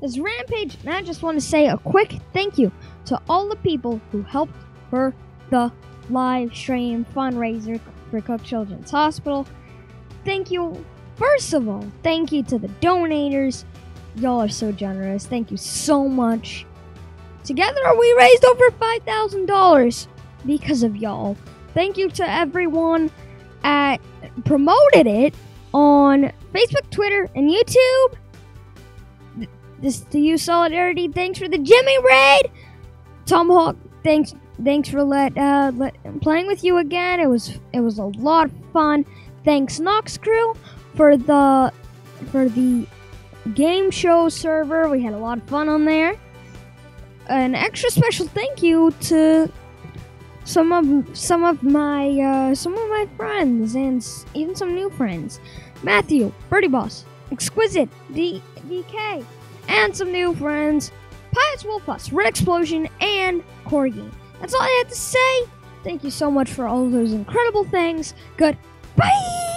Is Rampage, and I just want to say a quick thank you to all the people who helped for the live stream fundraiser for Cook Children's Hospital. Thank you. First of all, thank you to the donators. Y'all are so generous. Thank you so much. Together, we raised over $5,000 because of y'all. Thank you to everyone at promoted it on Facebook, Twitter, and YouTube. This to you, solidarity. Thanks for the Jimmy raid, Tomohawk. Thanks, thanks for let, uh, let playing with you again. It was it was a lot of fun. Thanks Noxcrew for the for the game show server. We had a lot of fun on there. An extra special thank you to some of some of my uh, some of my friends and even some new friends. Matthew, Birdie Boss, Exquisite, D- DK, and some new friends. Pious Wolfuss, Red Explosion, and Corgi. That's all I have to say. Thank you so much for all those incredible things. Goodbye.